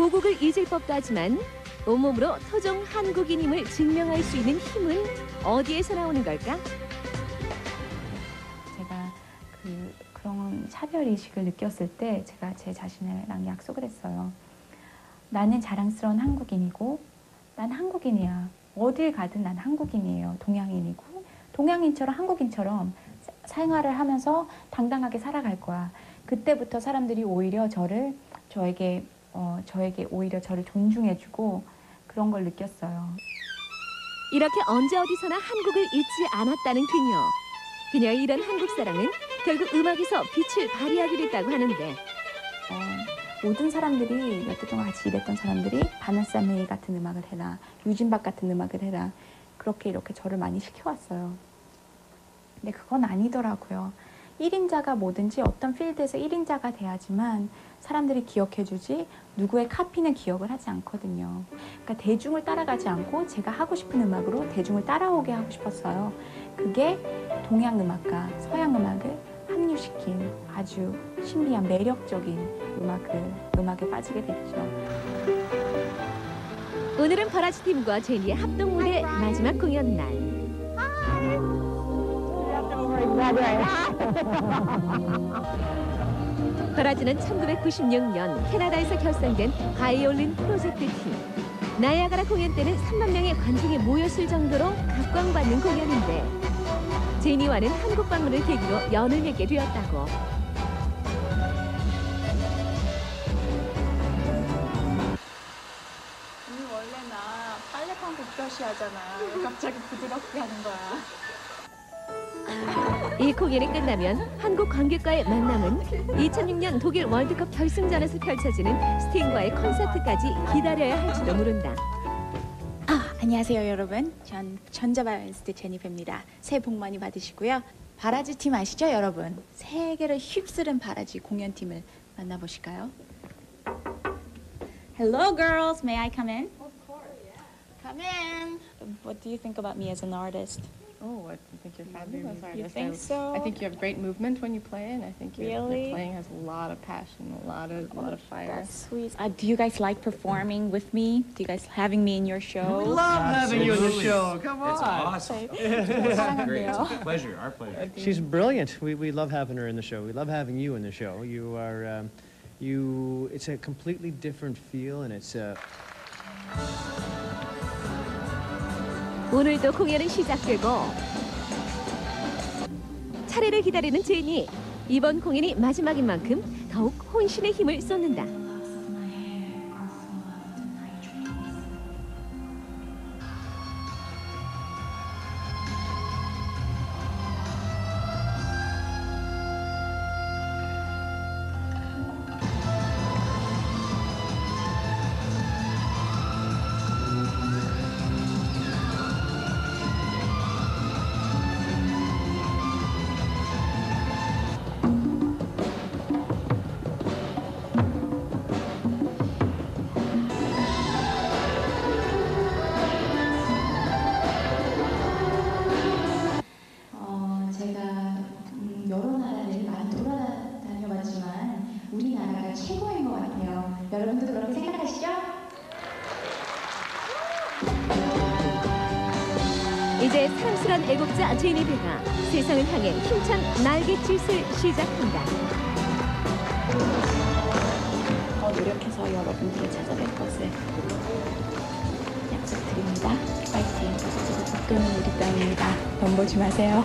고국을 잊을 법도 하지만 온몸으로 토종 한국인임을 증명할 수 있는 힘은 어디에서 나오는 걸까? 제가 그 그런 차별 의식을 느꼈을 때 제가 제 자신이랑 약속을 했어요. 나는 자랑스러운 한국인이고 난 한국인이야. 어딜 가든 난 한국인이에요. 동양인이고 동양인처럼 한국인처럼 사- 생활을 하면서 당당하게 살아갈 거야. 그때부터 사람들이 오히려 저를 저에게 어, 저에게 오히려 저를 존중해주고 그런 걸 느꼈어요. 이렇게 언제 어디서나 한국을 잊지 않았다는 그녀. 그녀의 이런 한국 사랑은 결국 음악에서 빛을 발휘하게 됐다고 하는데 어, 모든 사람들이 몇달 동안 같이 일했던 사람들이 바나사 메이 같은 음악을 해라, 유진박 같은 음악을 해라 그렇게 이렇게 저를 많이 시켜왔어요. 근데 그건 아니더라고요. 1인자가 뭐든지 어떤 필드에서 1인자가 돼야지만 사람들이 기억해주지 누구의 카피는 기억을 하지 않거든요. 그러니까 대중을 따라가지 않고 제가 하고 싶은 음악으로 대중을 따라오게 하고 싶었어요. 그게 동양 음악과 서양 음악을 합류시킨 아주 신비한 매력적인 음악을 음악에 빠지게 됐죠. 오늘은 버라지 팀과 제니의 합동 무대 마지막 공연 날. 버라지는 1996년 캐나다에서 결성된 바이올린 프로젝트 팀. 나야가라 공연 때는 3만 명의 관중이 모였을 정도로 각광받는 공연인데 제니와는 한국 방문을 계기로 연을 맺게 되었다고. 언니 원래 나 빨래판 국표시 하잖아. 왜 갑자기 부드럽게 하는 거야? 이 공연이 끝나면 한국 관객과의 만남은 2006년 독일 월드컵 결승전에서 펼쳐지는 스팅과의 콘서트까지 기다려야 할지도 모른다. 아, 안녕하세요 여러분. 전 전자바이올리스트 제니페입니다. 새해 복 많이 받으시고요. 바라지 팀 아시죠 여러분? 세계를 휩쓸은 바라지 공연팀을 만나보실까요? Hello girls, may I come in? Of course. Come in. What do you think about me as an artist? Oh, I think you're fabulous artist. You I- think so? I think you have great movement when you play, and I think your, your playing has a lot of passion, a lot of, a lot of fire. That's sweet. Uh, do you guys like performing with me? Do you guys having me in your show? love having you in the show. Come on. It's on. awesome. Great. It's a pleasure. Our pleasure. She's brilliant. We, we love having her in the show. We love having you in the show. You are, um, you. It's a completely different feel, and it's uh, 오늘도 공연은 시작되고 차례를 기다리는 제니. 이번 공연이 마지막인 만큼 더욱 혼신의 힘을 쏟는다. 이제 사랑스런 애국자 제니베가 세상을 향해 힘찬 날갯짓을 시작한다. 더 노력해서 여러분들을 찾아뵐 것을 약속드립니다. 파이팅. 목표는 우리 땅입니다. 넘보지 마세요.